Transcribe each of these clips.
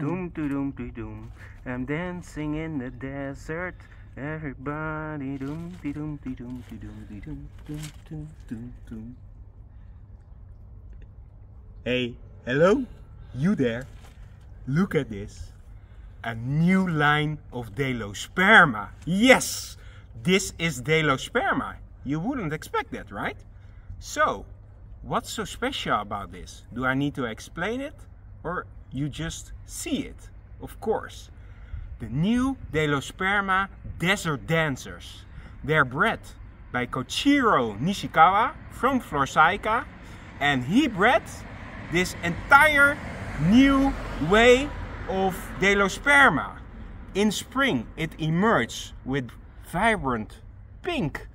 Doom to doom to doom. I'm dancing in the desert. Everybody doom to doom to doom to doom to doom doom doom doom doom. Hey, hello? You there? Look at this. A new line of Delosperma. Yes! This is Delosperma. You wouldn't expect that, right? So, what's so special about this? Do I need to explain it? Or you just see it? Of course. The new Delosperma Desert Dancers. They're bred by Koichiro Nishikawa from Florsica and he bred this entire new way of Delosperma. In spring it emerges with vibrant pink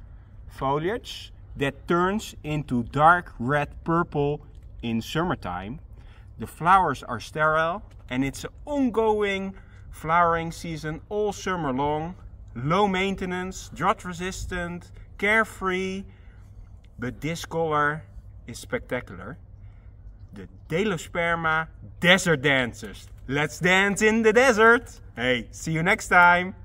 foliage that turns into dark red purple in summertime. The flowers are sterile and it's an ongoing flowering season all summer long. Low maintenance, drought resistant, carefree, but this color is spectacular. The Delosperma Desert Dancers. Let's dance in the desert. Hey, see you next time.